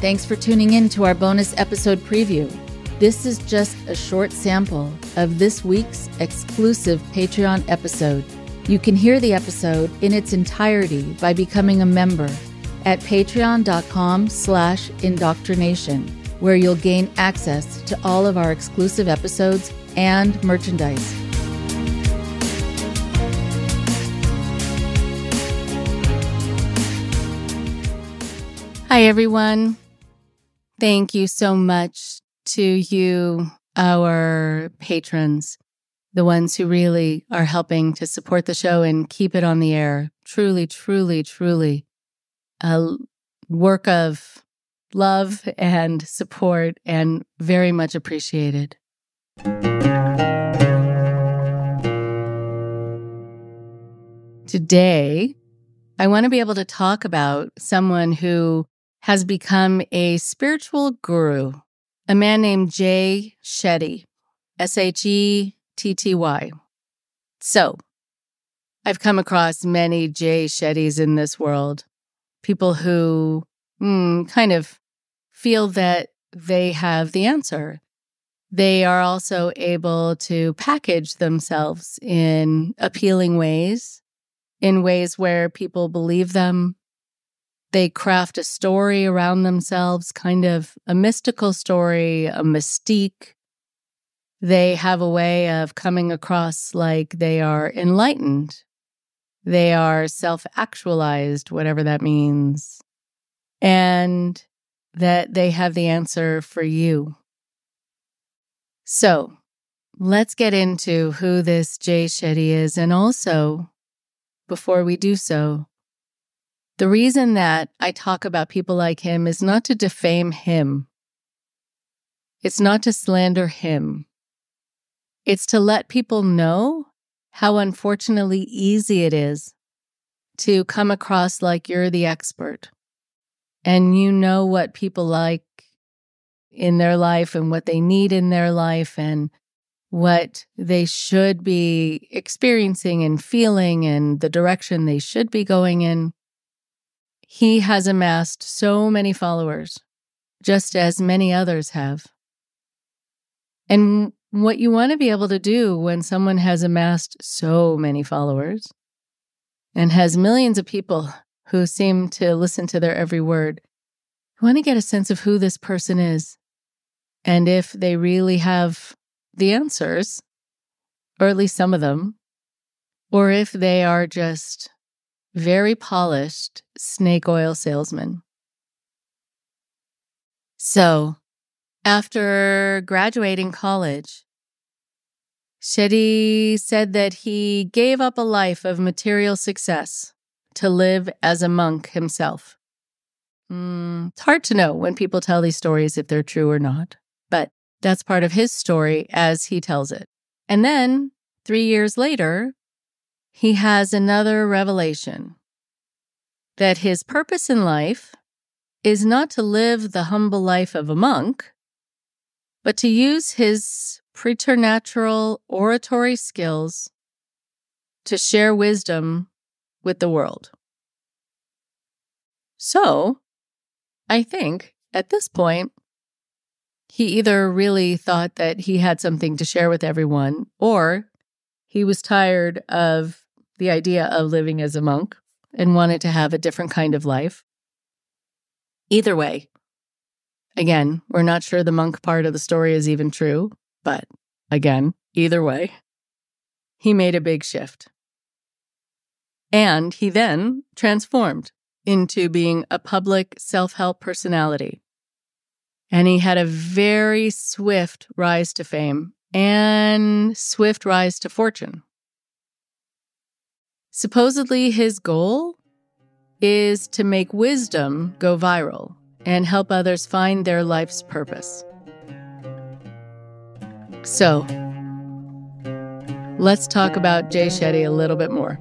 Thanks for tuning in to our bonus episode preview. This is just a short sample of this week's exclusive Patreon episode. You can hear the episode in its entirety by becoming a member at patreon.com slash indoctrination, where you'll gain access to all of our exclusive episodes and merchandise. Hi, everyone. Thank you so much to you, our patrons, the ones who really are helping to support the show and keep it on the air. Truly, truly, truly a work of love and support and very much appreciated. Today, I want to be able to talk about someone who has become a spiritual guru, a man named Jay Shetty, S H E T T Y. So, I've come across many Jay Shettys in this world, people who mm, kind of feel that they have the answer. They are also able to package themselves in appealing ways, in ways where people believe them, they craft a story around themselves, kind of a mystical story, a mystique. They have a way of coming across like they are enlightened. They are self actualized, whatever that means, and that they have the answer for you. So let's get into who this Jay Shetty is. And also, before we do so, the reason that I talk about people like him is not to defame him. It's not to slander him. It's to let people know how unfortunately easy it is to come across like you're the expert and you know what people like in their life and what they need in their life and what they should be experiencing and feeling and the direction they should be going in. He has amassed so many followers, just as many others have. And what you want to be able to do when someone has amassed so many followers and has millions of people who seem to listen to their every word, you want to get a sense of who this person is and if they really have the answers, or at least some of them, or if they are just very polished snake oil salesman. So, after graduating college, Shetty said that he gave up a life of material success to live as a monk himself. Mm, it's hard to know when people tell these stories if they're true or not, but that's part of his story as he tells it. And then, three years later, he has another revelation that his purpose in life is not to live the humble life of a monk, but to use his preternatural oratory skills to share wisdom with the world. So, I think at this point, he either really thought that he had something to share with everyone, or he was tired of the idea of living as a monk and wanted to have a different kind of life. Either way, again, we're not sure the monk part of the story is even true, but again, either way, he made a big shift. And he then transformed into being a public self help personality. And he had a very swift rise to fame and swift rise to fortune. Supposedly, his goal is to make wisdom go viral and help others find their life's purpose. So, let's talk about Jay Shetty a little bit more.